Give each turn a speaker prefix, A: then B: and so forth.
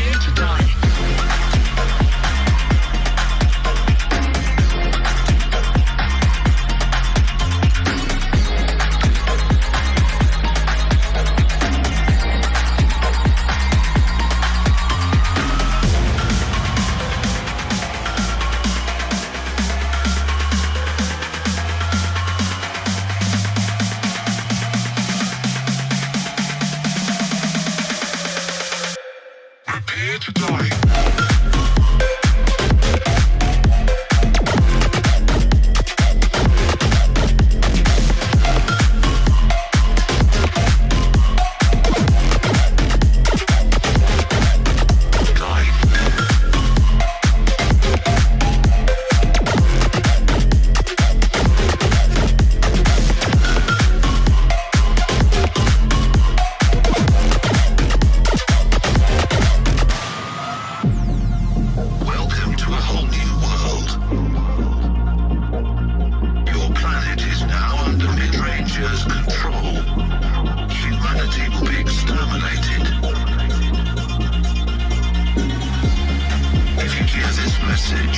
A: To die. Prepare to die. control, humanity will be exterminated. If you hear this message,